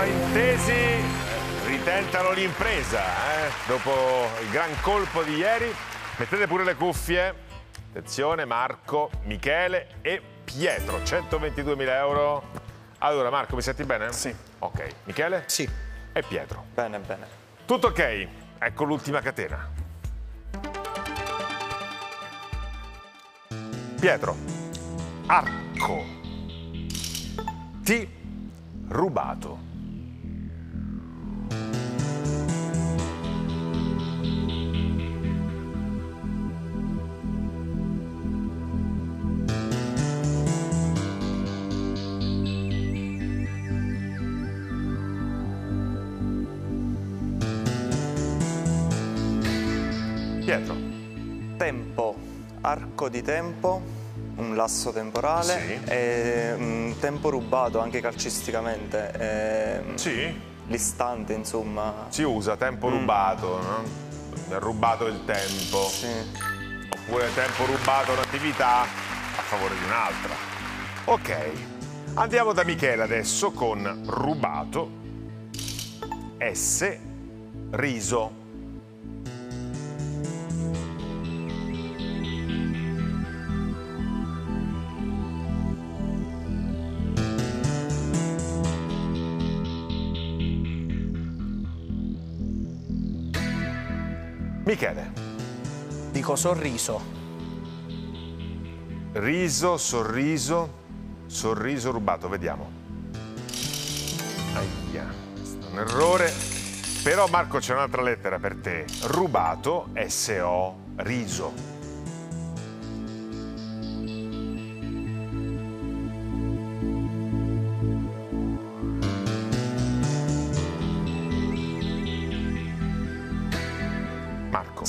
fraintesi ritentano l'impresa eh? dopo il gran colpo di ieri. Mettete pure le cuffie. Attenzione Marco, Michele e Pietro, 122.000 euro. Allora Marco, mi senti bene? Sì. Ok, Michele? Sì. E Pietro. Bene, bene. Tutto ok, ecco l'ultima catena. Pietro, arco. T, rubato. Pietro, Tempo, arco di tempo, un lasso temporale Sì. e un tempo rubato anche calcisticamente. e, sì, L'istante, insomma. si usa tempo rubato, no? Rubato il tempo. Sì. oppure tempo rubato un'attività a favore di un'altra. Ok, andiamo da Michele adesso con rubato S riso. Michele, Dico sorriso. riso, sorriso, sorriso rubato, vediamo. Aia, un errore. Però Marco c'è un'altra lettera per te. Rubato, S-O, riso.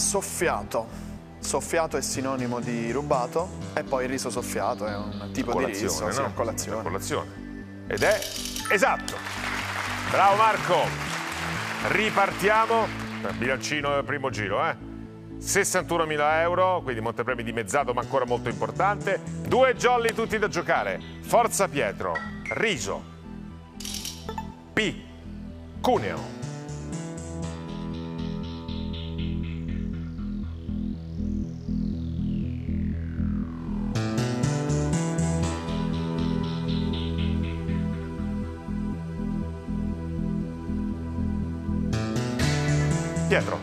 Soffiato. Soffiato è sinonimo di rubato e poi il riso soffiato è un tipo di riso, colazione, sì, no? a colazione. Una colazione. Ed è esatto. Bravo Marco. Ripartiamo. Bilancino primo giro, eh. 61.000 euro, quindi montepremi dimezzato ma ancora molto importante. Due jolly tutti da giocare. Forza Pietro. Riso. P. Cuneo. Pietro.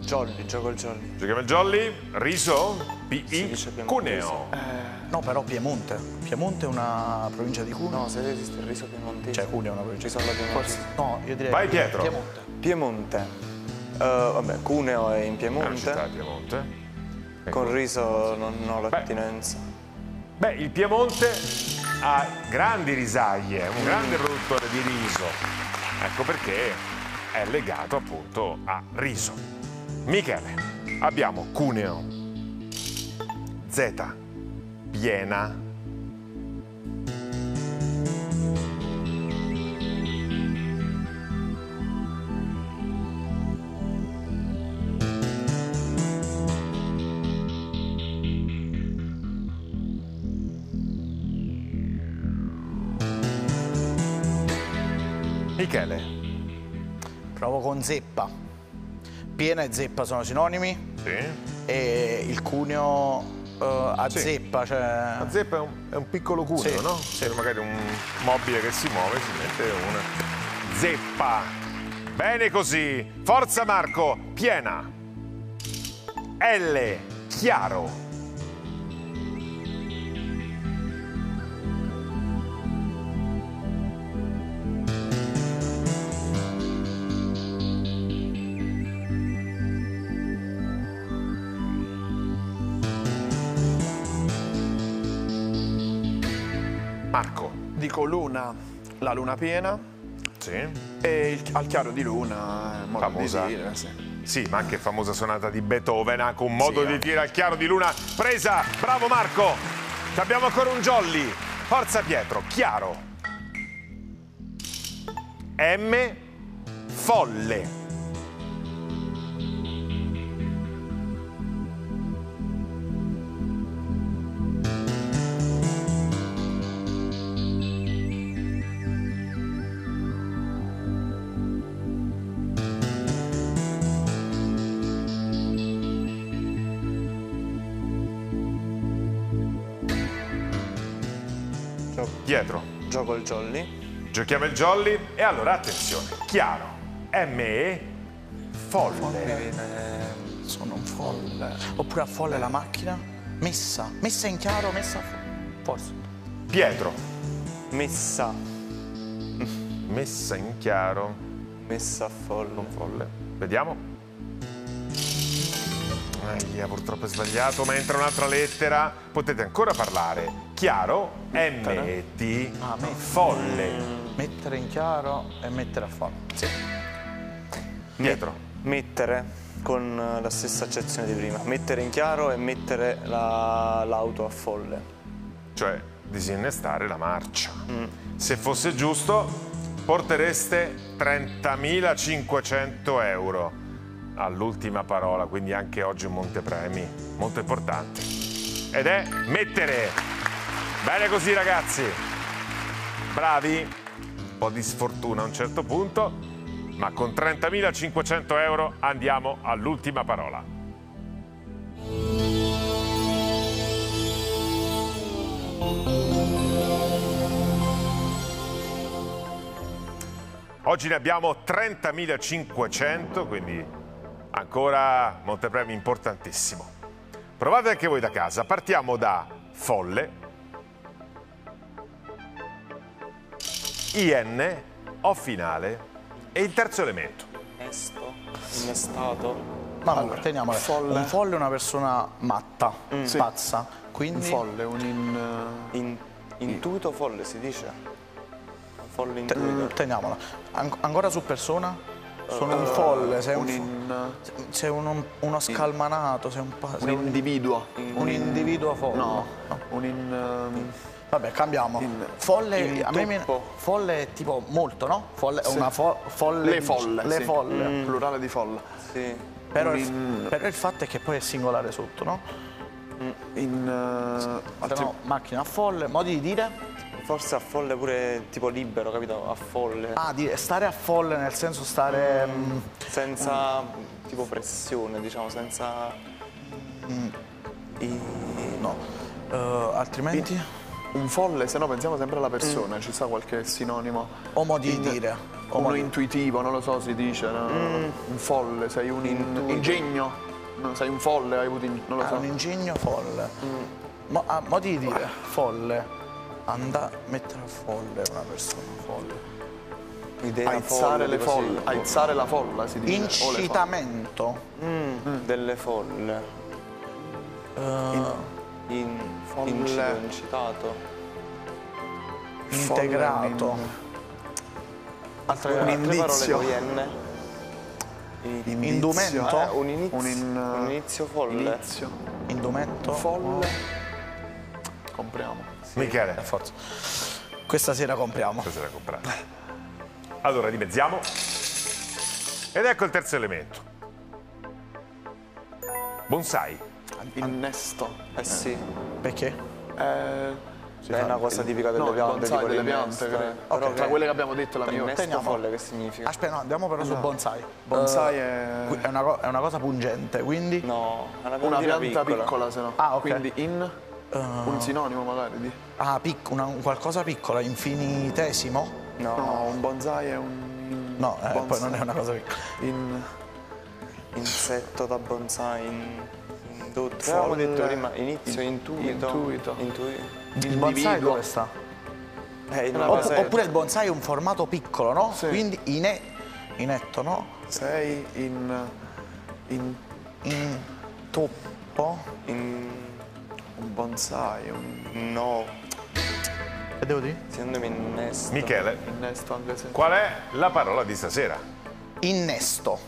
Jolly, gioco il jolly. Giochiamo il jolly. Riso. Si P. dice I. Piemontese. Cuneo. No, però Piemonte. Piemonte è una provincia di Cuneo. No, se esiste il riso piemontese. Cioè Cuneo è una provincia Riso alla piemontese. No, io direi Vai, Pietro. Piemonte. Piemonte. Eh, vabbè, Cuneo è in È una città Piemonte. di Piemonte. Ecco. Con riso non ho Beh. l'attinenza. Beh, il Piemonte ha grandi risaglie, è un grande produttore di riso. Ecco perché è legato appunto a riso. Michele, abbiamo Cuneo, Z, piena, Michele, Provo con zeppa. Piena e zeppa sono sinonimi sì. e il Cuneo eh, a Sì. zeppa, cioè... La zeppa è un, è un piccolo cuneo, Sì, no? Se magari un mobile che si muove si mette una zeppa. Bene così. Forza Marco, piena. L, chiaro. Marco, Dico luna, la luna piena sì. e il- al chiaro di luna, un modo Famosa. di dire, sì. Sì, ma anche famosa sonata di Beethoven, anche un modo Sì, di anche. dire al chiaro di luna. Presa, bravo Marco. Ci Abbiamo ancora un jolly. Forza Pietro, chiaro. M, folle. Pietro, Gioco il jolly. giochiamo il jolly e allora attenzione, chiaro, M-E, folle. Viene- Sono un folle. Oppure a folle la macchina? Messa. Messa in chiaro, messa a folle. Forse. Pietro, Messa. messa in chiaro, Messa a folle. folle. Vediamo. Ahia, purtroppo è sbagliato, ma entra un'altra lettera. Potete ancora parlare. Chiaro, M-E-T, Ah, mettere. folle. Mettere in chiaro e mettere a folle. Sì. Pietro, Mettere con la stessa accezione di prima. Mettere in chiaro e mettere la- l'auto a folle. cioè disinnestare la marcia. Se fosse giusto, portereste 30.500 euro all'ultima parola, quindi anche oggi un montepremi molto importante. Ed è mettere. Bene così ragazzi. Bravi. Un po' di sfortuna a un certo punto, ma con 30.500 euro andiamo all'ultima parola. Oggi ne abbiamo 30.500, quindi ancora montepremi importantissimo. Provate anche voi da casa. Partiamo da folle, IN, O finale e il terzo elemento. Innesto. Innestato. Ma Allora, teniamola. folle. Un folle è una persona matta, Sì. pazza. Un Quindi folle, un in... In- intuito folle si dice? Folle te- intuito. teniamola. An- ancora su persona? Sono un folle, sei un, un, sei uno, uno scalmanato, sei un, un sei un, individuo. un individuo folle. No, un in... ehm, Vabbè, cambiamo. In- folle, in a me mi- folle è tipo molto, no? Folle Sì. una fo- folle. Le folle. Le sì. folle. Plurale di folla. Sì. Però, Un il, in- però il fatto è che poi è singolare sotto, no? In... eh, Se altri- no, macchina a folle, modi di dire? Forse a folle pure tipo libero, capito? A folle. Ah, di stare a folle nel senso stare. mm, Senza tipo pressione, diciamo, senza. I- no. Eh, altrimenti? Un folle, se no pensiamo sempre alla persona, ci sta qualche sinonimo. O modi In- di dire. O Uno modi- intuitivo, non lo so, si dice. no? Un folle, sei un in- ingegno. No, sei un folle, hai avuto in- non lo Ah, so. un ingegno folle. Mo- ah, modi di dire. Folle. Andare, mettere a folle una persona folle. Idea Aizzare folle, le folle, sì. aizzare la folla si dice. o le folle. Incitamento. Mm, delle folle. eh, In, Folle. incito, incitato. integrato. Altre, Un Altre indizio. parole con IN? In- Indizio. Indumento. Eh, un inizio, Un in- un inizio folle. Inizio. indumento. Folle. Compriamo. Michele, Per forza. Questa sera compriamo. cosa da comprare? Allora, dimezziamo. Ed ecco il terzo elemento. Bonsai. Innesto. Eh sì, Perché? Eh, è una cosa tipica delle no, piante. bonsai delle piante, eh. credo. Però tra quelle che abbiamo detto la mia. Innesto Teniamo. folle che significa? Aspetta, no, andiamo però su bonsai. Bonsai Eh, è- è, una, è una cosa pungente, quindi. No, è una Una pianta piccola, piccola. se no. Ah, ok. Quindi in un sinonimo magari di. Ah, pic- una- un qualcosa piccola, infinitesimo? No, No, un bonsai è un. No, eh, poi non è una cosa piccola. In. insetto da bonsai, in, Avevamo Folle. detto prima, inizio, intuito. Intuito. Intui- Il bonsai Individuo. dove sta? Eh, in una Opp- cosa- oppure il bonsai è un formato piccolo, no? Sì. Quindi ine- inetto, no? Sei in. In. In toppo. in- Un bonsai, un no, Che devo dire? secondo me innesto. Michele, innesto anche se. qual è la parola di stasera? Innesto.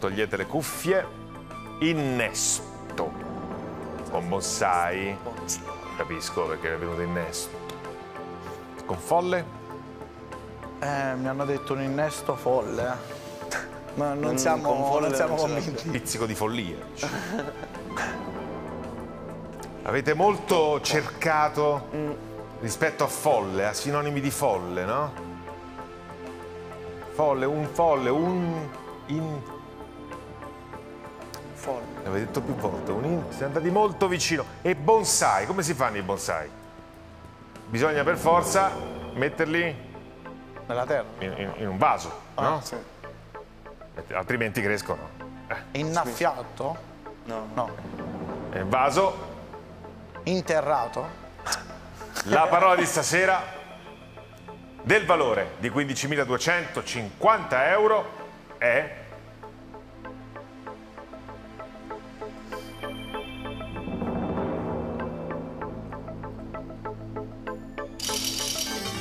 Togliete le cuffie. Innesto. Con bonsai. Capisco perché è venuto innesto. Con folle? Eh, mi hanno detto un innesto folle. Ma non Mm, siamo, con folle non siamo non convinti. Pizzico di follia. Avete molto cercato rispetto a folle, a sinonimi di folle, no? Folle, un folle, un in. Folle. L'avete detto più volte, un. Siete andati molto vicino. E bonsai, come si fanno i bonsai? bisogna per forza metterli Nella terra. in, in- in un vaso, no? Ah, Sì. Altrimenti crescono. Innaffiato? No. No. Nel vaso, Interrato? la parola di stasera del valore di 15.250 euro è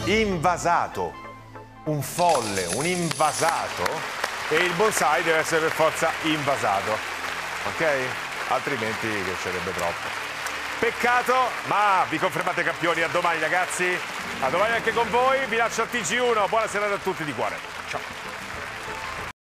invasato, un folle, un invasato e il bonsai deve essere per forza invasato, ok? Altrimenti crescerebbe troppo. Peccato, ma vi confermate campioni. A domani ragazzi, a domani anche con voi. Vi lascio al TG1. Buona serata a tutti di cuore. Ciao.